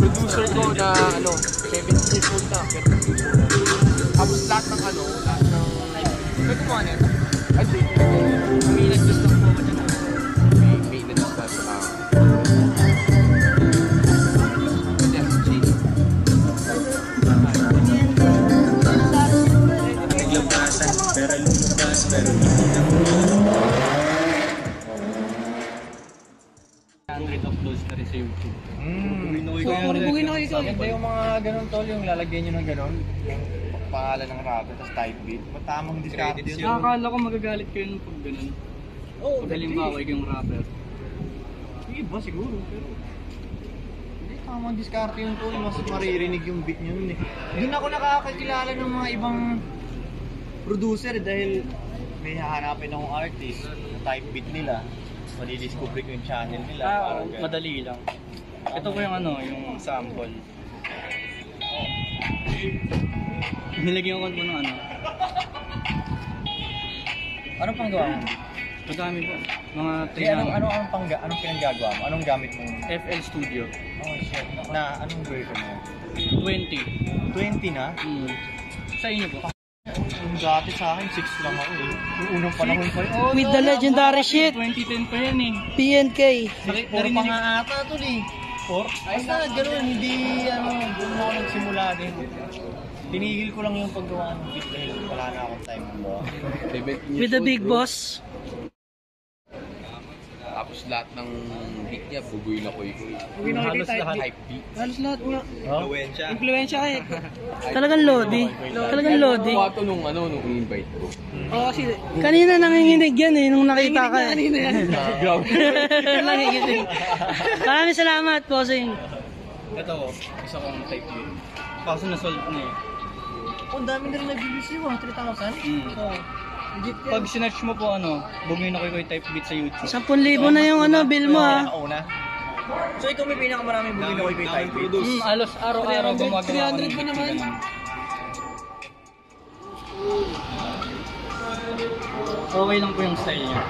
Producer ko na ano, 70 years old na. pero. Tapos lahat ng ano, lahat ng... May kumuha na ito? Ay, di. May nag-just lang mga ganun tol, yung lalagyan nyo ng ganun. Yung pangalan ng rapper, tapos type beat. Matamang diskarte yun. Nakakala ko magagalit kayo nung pag ganun. Oo, Pag halimbawa yung rapper. Yung iba siguro, pero... Hindi, tamang diskarte yun tol. Mas maririnig yung beat nyo nun eh. Doon ako nakakakilala ng mga ibang producer dahil may hahanapin akong artist na type beat nila. Madidiscover ko yung channel nila. Ah, parang ganun. madali lang. Ito ko yung ano, yung sample. Nilagyan ko mo ng ano. Ano pang gawa mo? Madami po. Mga Hindi, anong, 300. ano, anong, pang, anong pinanggagawa mo? Anong gamit mo? FL Studio. Oh shit. Na, anong version mo? 20. 20 na? Mm. Sa inyo po. Yung dati sa akin, 6 lang ako eh. Yung unang panahon pa yun. Oh, With the legendary shit. 2010 pa yan eh. PNK. Four pa narinig- nga ata ito eh. 4? Ay na, ganun. Hindi, ano, doon ako nagsimula din. Tinigil ko lang yung paggawa ng beat dahil wala na akong time mo. With the big boss. Lahat ng beat niya, bugoy na koy koy. Halos lahat. Type beat. Halos lahat nga. Influensya. Influensya ka eh. Talagang lodi. Talagang lodi. Kuha to nung ano, nung invite ko. Oo kasi kanina nanginginig yan eh nung nakita ka. Kanina yan. Grabe. nanginginig. Maraming salamat, bossing. Ito isa kong type yun. Kaso na-solve na eh. Ang dami na rin nag-views yun, 3,000? Mm. Oo. Pag sinerch mo po ano, bugin ako yung type beat sa YouTube. 10,000 na yung ano, bill mo ah. Pinakauna. So ikaw may pinakamaraming bumili ko kay type beat? Mm, alos araw-araw 300 gumagawa ako 300 ng pa na naman. Okay lang po yung style niya.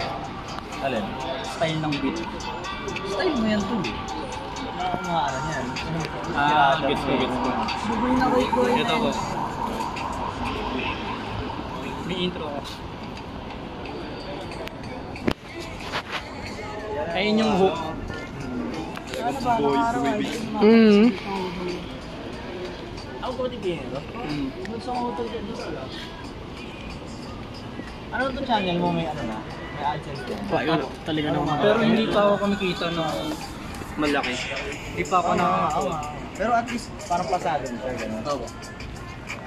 Alin? Style ng beat. Style mo yan tol eh. Nakakamaharan yan. Ah, gets ko, gets ko. Bugoy na koy koy. Ito ko. Intro. Ayun yung hook. Mm. Ako ko tigil ito. Mm. Ano to channel mo may ano na? May AdSense din? Ano, talaga naman. Pero hindi pa ako kumikita ng malaki. Hindi pa ako Oo na... nga, oo nga. Pero at least parang pasado na siya.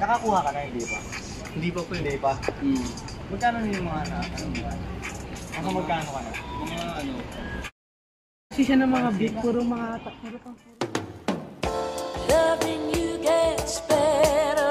Nakakuha ka na, hindi pa? Hindi pa Hindi pa. Mm. Magkano na yung mga na? Ano ba? Nasa magkano ka na? Mga ano, Kasi siya ng mga beat, puro mga puro pang Loving you gets better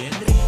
Henry.